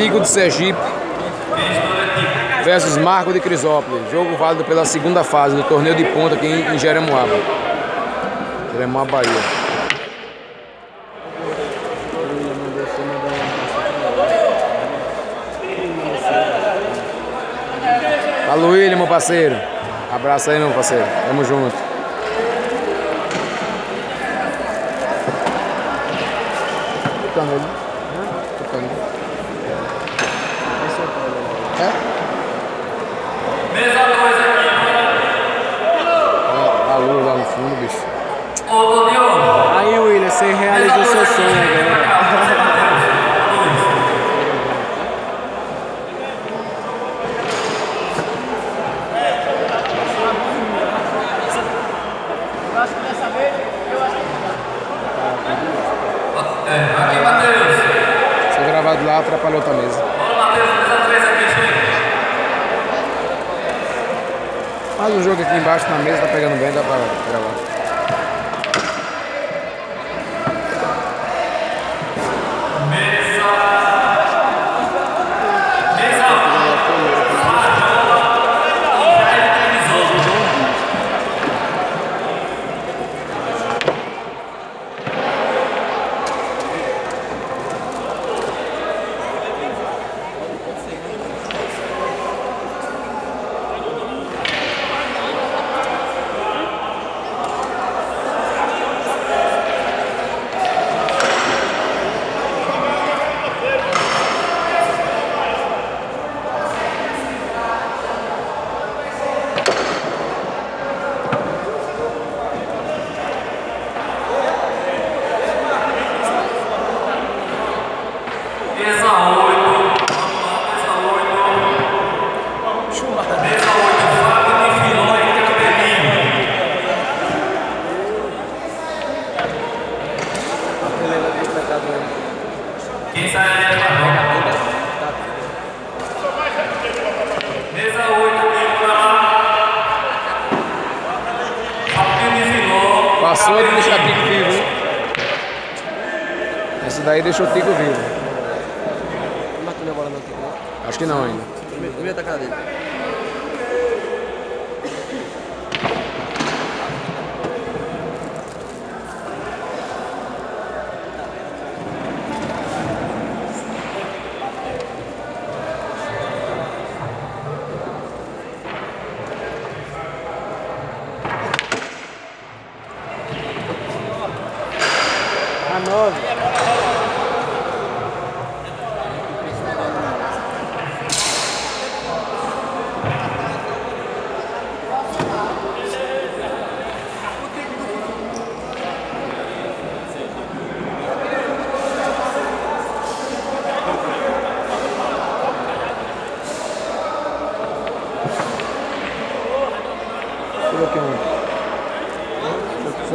Tico de Sergipe versus Marco de Crisópolis. Jogo válido pela segunda fase do torneio de ponta aqui em Jeremoabo. Jeremoabo, Bahia. Alô, William, meu parceiro. Abraço aí, meu parceiro. Tamo junto. tocando ali. Tocando. É? Mesma coisa aqui, A luz lá no fundo, bicho. Ô, Aí, William, você realizou seu sonho agora. Atrapalhou outra mesa. Mas o jogo aqui embaixo na mesa tá pegando bem, dá pra gravar. Aí deixou o Tico vivo. Não bola não, Tico, Acho que não ainda. Primeira tacada dele.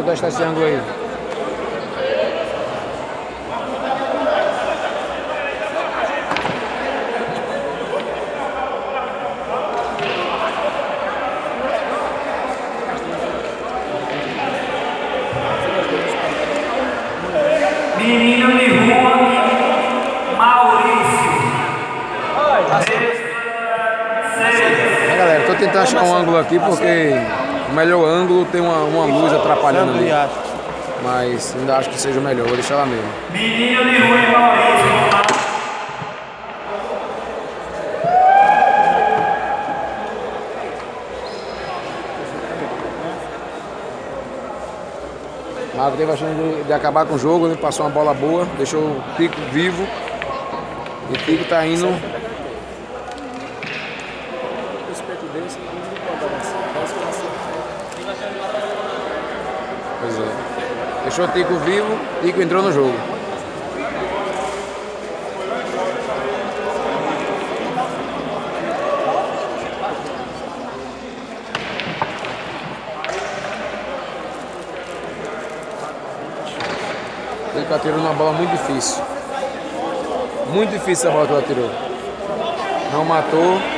Testar esse ângulo aí. Menino de rua, Maurício. É, galera, tô tentando achar um ângulo aqui porque melhor ângulo tem uma, uma luz atrapalhando ali. Mas ainda acho que seja o melhor, vou deixar lá mesmo. Menino de Rui Maurício. Marco teve a chance de, de, acabar com o jogo, né? passou uma bola boa, deixou o Pico vivo. E o Pico tá indo Pois é. O Tico vivo, Tico entrou no jogo. Ele atirou numa bola muito difícil. Muito difícil a bola que ele atirou. Não matou.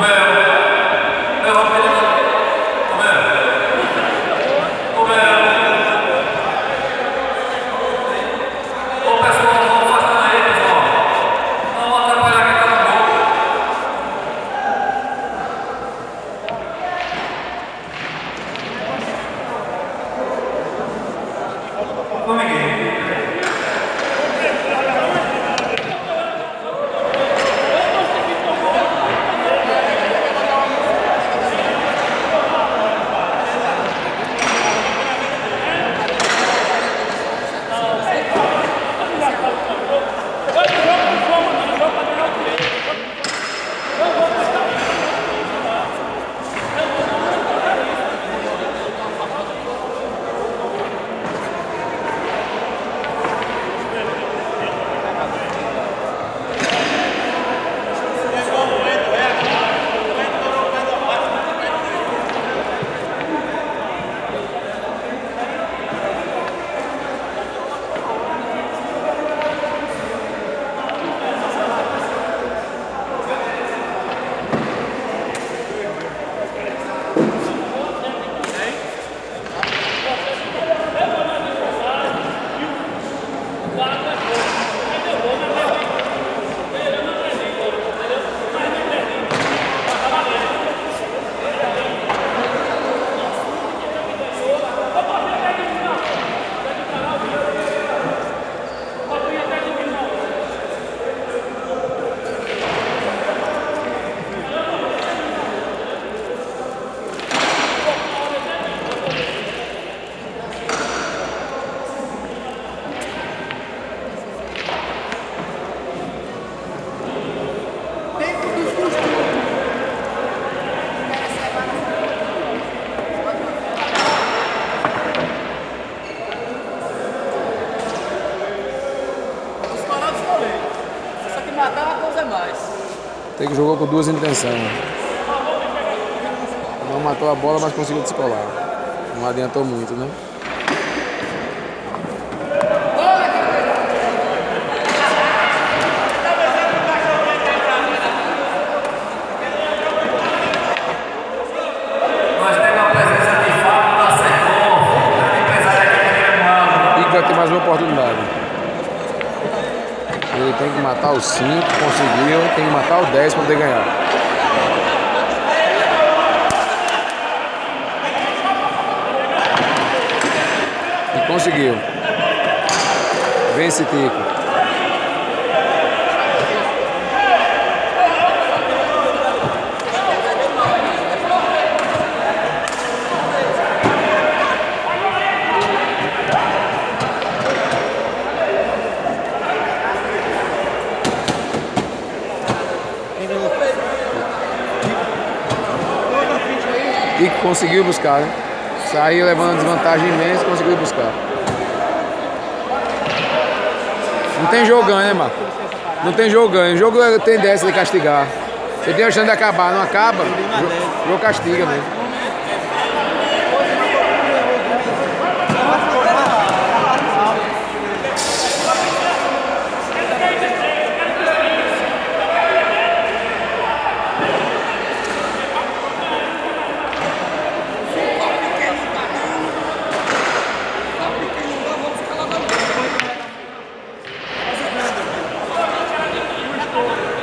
well jogou com duas intenções. Né? Não matou a bola, mas conseguiu descolar. Não adiantou muito, né? os 5, conseguiu, tem que matar o 10 para poder ganhar. E conseguiu. Vence Tico. E conseguiu buscar, né? Saiu levando desvantagem imensa e conseguiu buscar. Não tem jogo ganho, né, Marco? Não tem jogo ganho. O jogo tem dessa de castigar. Você tem a chance de acabar, não acaba, o jogo castiga mesmo.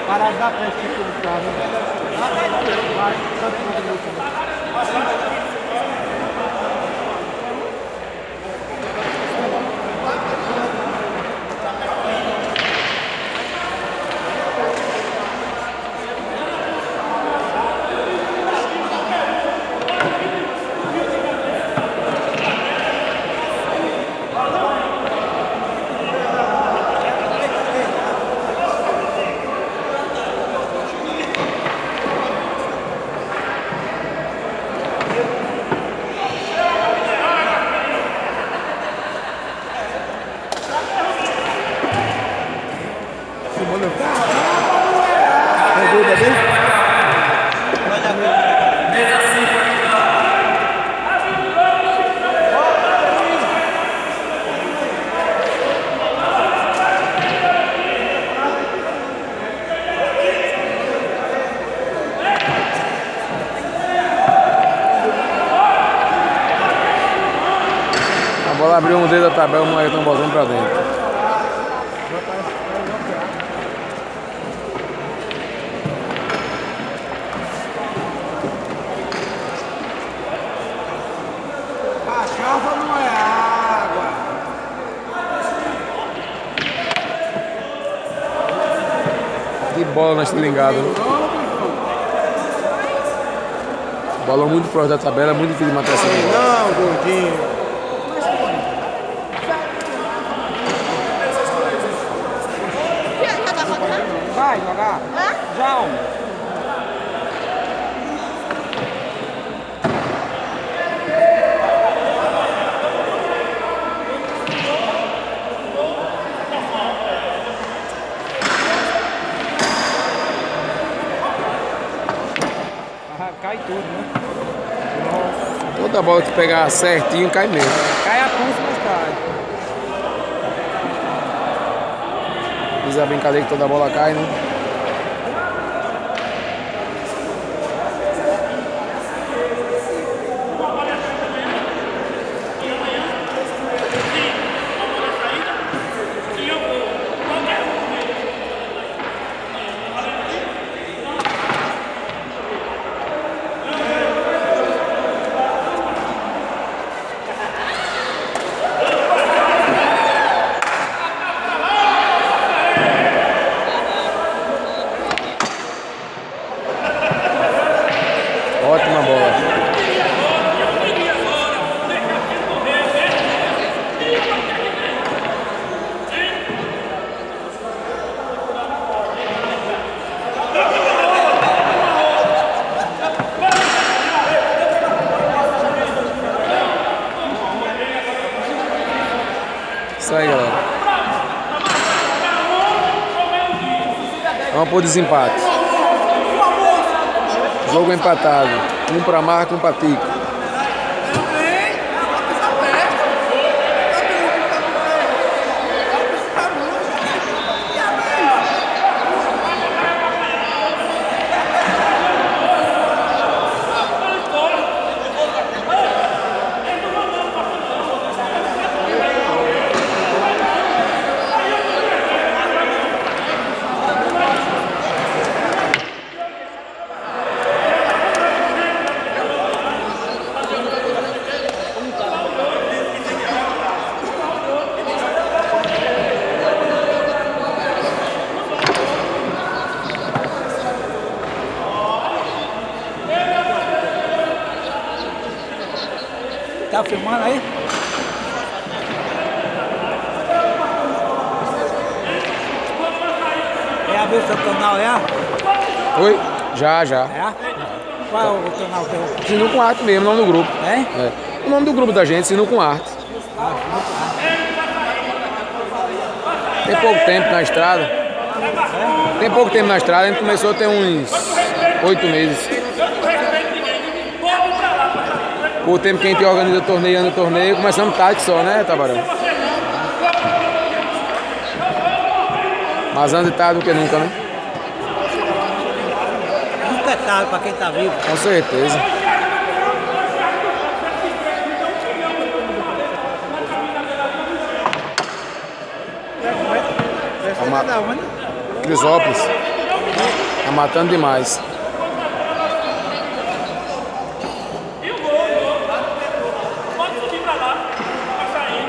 Parar da frente do carro. Pegou o bebê? Mesa 5 Abriu um dedo da tabela, o Moleque estão botando pra dentro. É bola na estilingada. né? Bola muito próxima da tabela, muito difícil matar essa bola. Não, gordinho. Vai jogar? Já, homem. Ah, Cai tudo, né? Toda bola que pegar certinho cai mesmo. Cai a pulso, mas cai. Diz a brincadeira que toda bola cai, né? Ótima bola. Isso aí, galera. Por desempate. Jogo empatado. Um pra Marco, um pra Tico. Tá filmando aí? O seu canal, é? Oi? Já, já. É? Qual é o canal teu? Sinu com arte mesmo, nome do grupo. É? É. O nome do grupo da gente, Sinu com arte. Tem pouco tempo na estrada. Tem pouco tempo na estrada, a gente começou a ter uns oito meses. O tempo que a gente organiza torneio, ano torneio, começamos tarde só, né, Tabarão? Mas antes tarde do que nunca, né? Nunca é tarde pra quem tá vivo. Com certeza. ma- Da onde? Crisópolis. Tá matando demais. Pode subir pra lá, pra sair.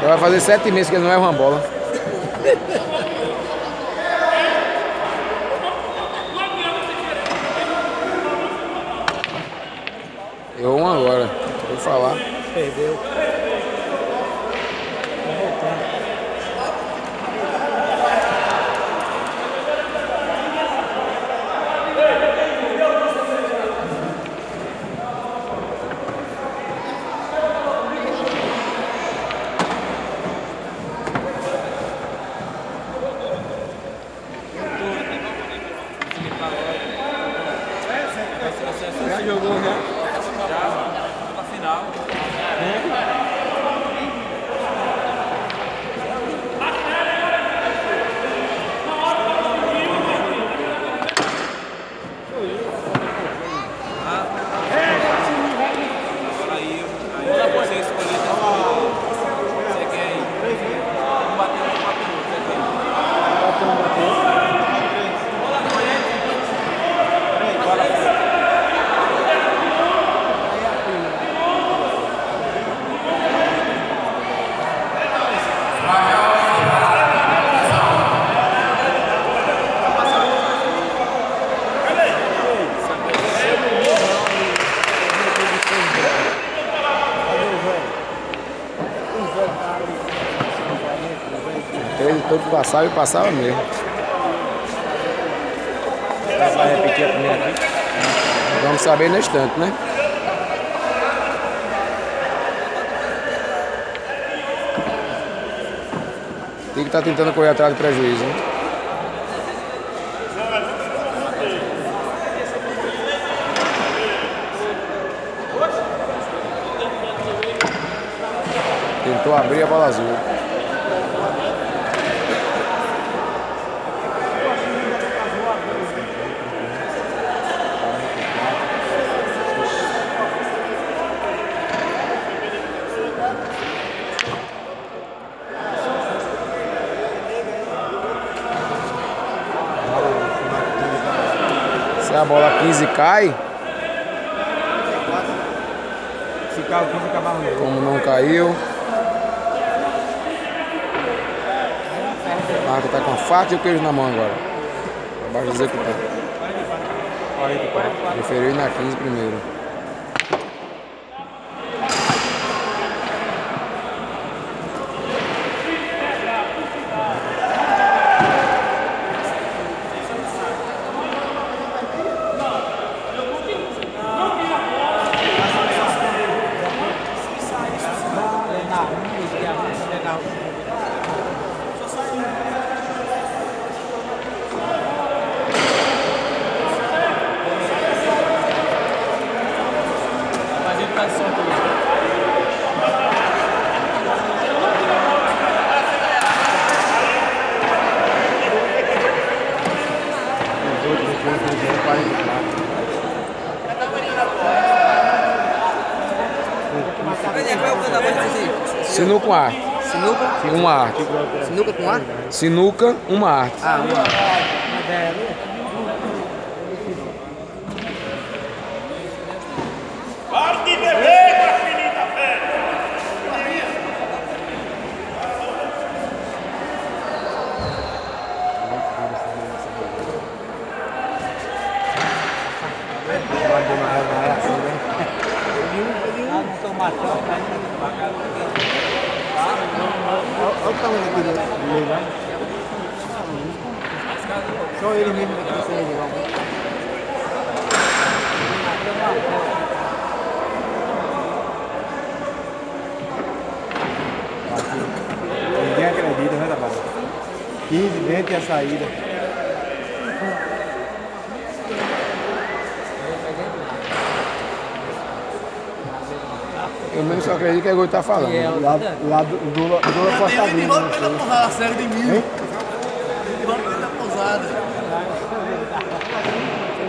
Já vai fazer sete meses que ele não erra uma bola. Errou um agora. Vou falar. Perdeu. Já jogou já? Todo passava e passava mesmo. Vai repetir a primeira vez? Vamos saber no instante, né? Tem que estar tentando correr atrás do prejuízo, né? Tentou abrir a bola azul. A bola 15 cai, Se carro 15 acabar no como não caiu. Marco tá com a faca e o queijo na mão agora. Abaixo do executor. Preferiu ir na 15 primeiro. Na 1, e a 1 pegar o. Mas ele tá de som tudo. Sinuca com arte. Sinuca? Uma arte. Sinuca com A? Sinuca, uma arte. Ah, uma. De beber, minha filhinha, velho. Ah, não estão matando, mas. Olha o tamanho daquele leilão. Só ele mesmo que consegue um. Ninguém acredita, né, Tabata? 15 dentro e a saída. Eu mesmo só acredito que é o que tá falando. O lado, o lado, o Dula, o Dula Costa Ele volta pela porrada, sério de mil. Hein? Me volta pela pousada.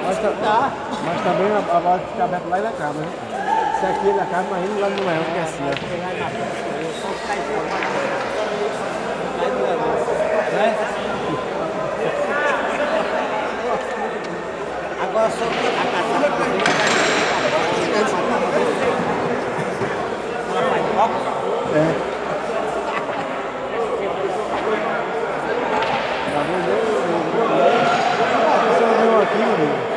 Mas, tá, mas também a, a bola fica aberta lá e na cama, né? Se aqui ele acaba, imagina lá no Leão, que é assim, ó. Agora só a É. Aqui, meu amigo?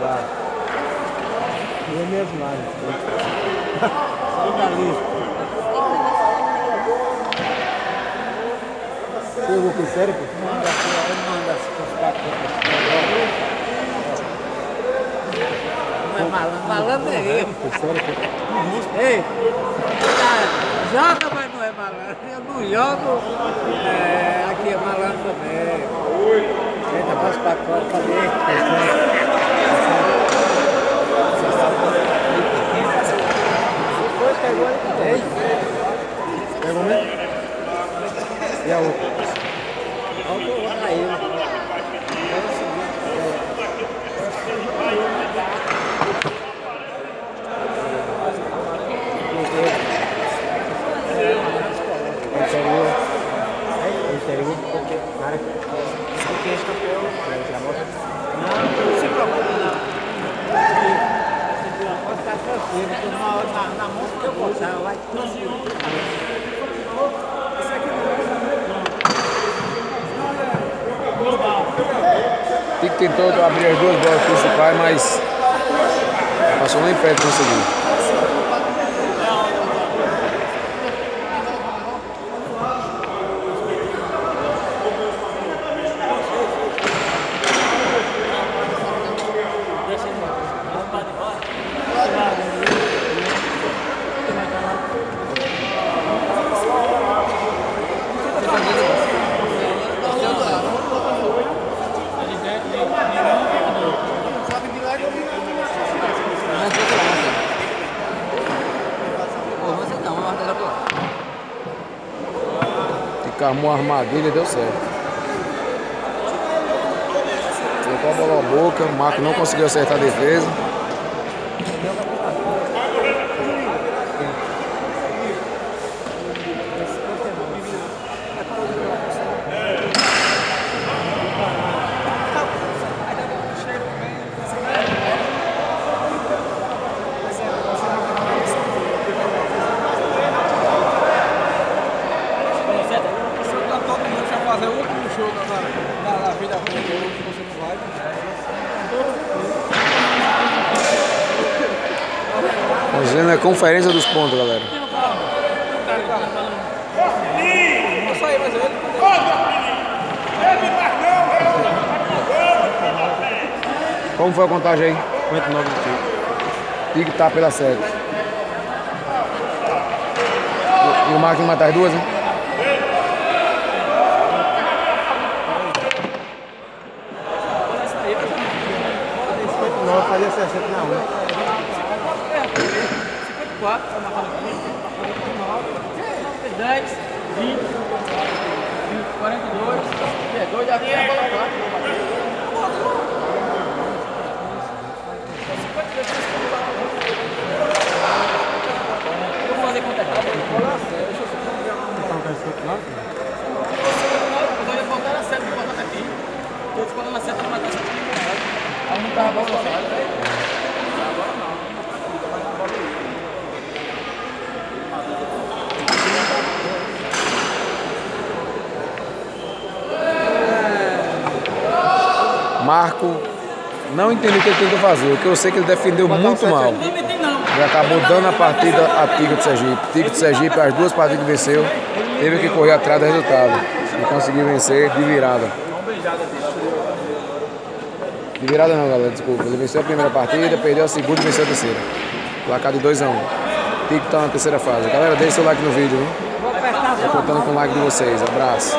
Lá. E é mesmo lá. Segunda lista. Eu vou com sério, pô? manda assim, manda assim os. Não é malandro, malandro é eu. Ei, joga, mas não é malandro. Eu não jogo, é, aqui é malandro também. Entra com os pacotes também. Ei, Pegou mesmo? E a outra? olha o outro aí. Interior. Interior. Cara, sabe quem é esse campeão? Não se preocupe não. Ficar tranquilo, porque na, na, na mão que eu botar, vai tranquilo. Pique tentou abrir as duas bolas principais, mas passou nem perto de conseguir. Armou a armadilha e deu certo. Colocou a bola boca, o Marco não conseguiu acertar a defesa. Se eu tá todo mundo já fazer o último show da, da, da vida ruim de hoje, você não vai. Vendo a conferência dos pontos, galera. Como foi a contagem aí? 59 do time. Pique tá pela 7. E o Marco matar as duas, hein? Não, fazia 60 na 1. 54, tá marcando aqui. 10, 20, 20, 42. É, dois aqui é a bola clara. Vou fazer conta aqui. Olha, botaram a seta, a seta. Aí não tava bom passado. Marco, não entendi o que ele tentou fazer. O que eu sei que ele defendeu muito mal. Não não. E acabou dando a partida a Tigre de Sergipe. Tigre de Sergipe, as duas partidas que venceu, teve que correr atrás do resultado. E conseguiu vencer de virada. De virada não, galera, desculpa. Ele venceu a primeira partida, perdeu a segunda e venceu a terceira. Placar de 2x1. Um. Tigre tá na terceira fase. Galera, deixe seu like no vídeo, viu? Tô contando com o like de vocês. Abraço.